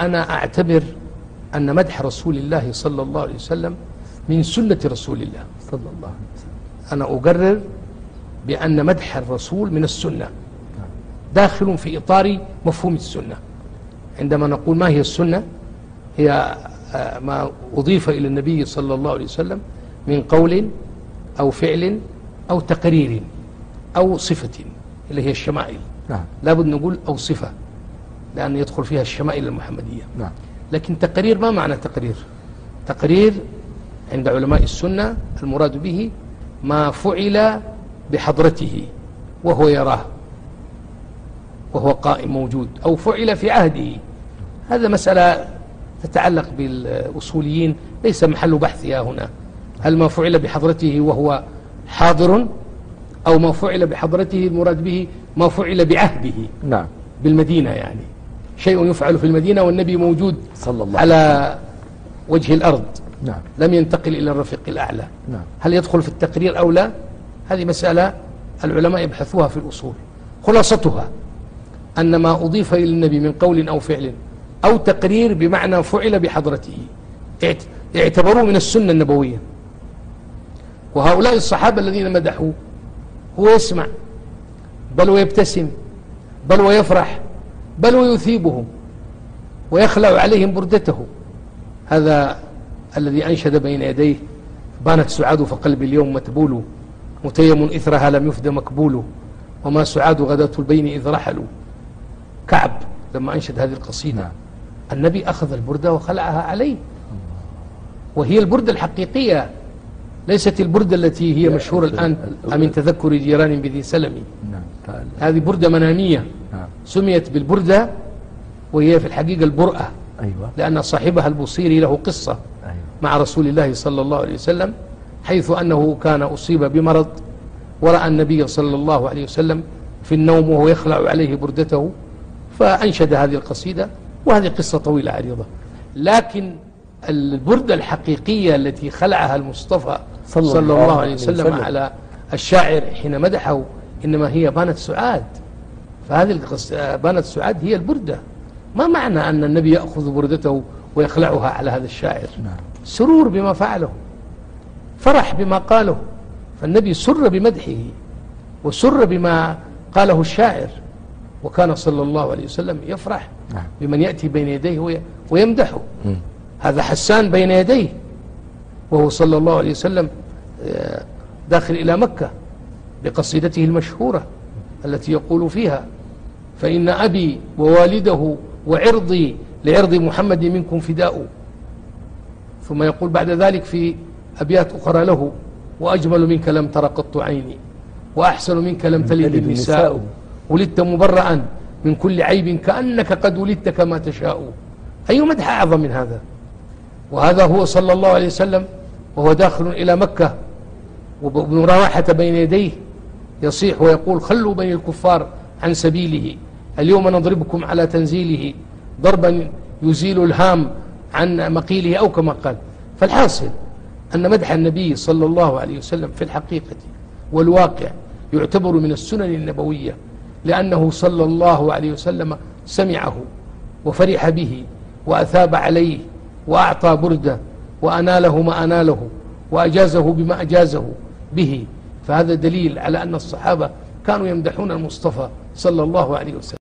أنا أعتبر أن مدح رسول الله صلى الله عليه وسلم من سنة رسول الله صلى الله عليه وسلم. أنا أقرر بأن مدح الرسول من السنة. داخل في إطار مفهوم السنة. عندما نقول ما هي السنة هي آه، ما أضيف إلى النبي صلى الله عليه وسلم من قول أو فعل أو تقرير أو صفة اللي هي الشمائل. نعم. لابد نقول أو صفة. لأن يدخل فيها الشمائل المحمدية. نعم. لكن تقرير ما معنى تقرير؟ تقرير عند علماء السنة المراد به ما فعل بحضرته وهو يراه وهو قائم موجود أو فعل في عهده. هذا مسألة تتعلق بالأصوليين ليس محل بحثها هنا. هل ما فعل بحضرته وهو حاضر أو ما فعل بحضرته المراد به ما فعل بعهده؟ نعم. بالمدينة يعني. شيء يفعل في المدينة والنبي موجود صلى الله على وجه الأرض. نعم. لم ينتقل إلى الرفيق الأعلى. نعم. هل يدخل في التقرير أو لا؟ هذه مسألة العلماء يبحثوها في الأصول. خلاصتها أن ما أضيف إلى النبي من قول أو فعل أو تقرير بمعنى فعل بحضرته. اعت- اعتبروه من السنة النبوية. وهؤلاء الصحابة الذين مدحوه هو يسمع بل ويبتسم بل ويفرح بل ويثيبهم ويخلع عليهم بردته. هذا الذي أنشد بين يديه. بانت سعاد فقلبي اليوم متبول. متيم إثرها لم يفد مكبول وما سعاد غداة البين إذ رحلوا. كعب لما أنشد هذه القصيدة. نعم. النبي أخذ البردة وخلعها عليه. وهي البردة الحقيقية. ليست البردة التي هي مشهورة الآن من تذكر جيران بذي سلم. نعم. هذه بردة منامية. نعم. سميت بالبردة وهي في الحقيقة البرأة. أيوة. لأن صاحبها البصيري له قصة أيوة. مع رسول الله صلى الله عليه وسلم حيث أنه كان أصيب بمرض ورأى النبي صلى الله عليه وسلم في النوم وهو يخلع عليه بردته فأنشد هذه القصيدة وهذه قصة طويلة عريضة. لكن البردة الحقيقية التي خلعها المصطفى صلى صلى, الله الله عليه وسلم. على الشاعر حين مدحه إنما هي بانت سعاد. فهذه القص- بانت سعاد هي البردة. ما معنى أن النبي يأخذ بردته ويخلعها على هذا الشاعر؟ نعم. سرور بما فعله. فرح بما قاله. فالنبي سر بمدحه. وسر بما قاله الشاعر. وكان صلى الله عليه وسلم يفرح نعم. بمن يأتي بين يديه وي- ويمدحه. هذا حسان بين يديه. وهو صلى الله عليه وسلم آه، داخل إلى مكة. بقصيدته المشهورة التي يقول فيها فإن أبي ووالده وعرضي لعرض محمد منكم فداء. ثم يقول بعد ذلك في أبيات أخرى له وأجمل منك لم تر قط عيني وأحسن منك لم تلد النساء. النساء. ولدت مبرأ من كل عيب كأنك قد ولدت كما تشاء. أي مدح أعظم من هذا؟ وهذا هو صلى الله عليه وسلم وهو داخل إلى مكة وابن رواحة بين يديه يصيح ويقول خلوا بني الكفار عن سبيله. اليوم نضربكم على تنزيله. ضربا يزيل الهام عن مقيله أو كما قال. فالحاصل أن مدح النبي صلى الله عليه وسلم في الحقيقة والواقع يعتبر من السنن النبوية لأنه صلى الله عليه وسلم سمعه وفرح به وأثاب عليه وأعطى بردة وأناله ما أناله وأجازه بما أجازه به. فهذا دليل على أن الصحابة كانوا يمدحون المصطفى صلى الله عليه وسلم.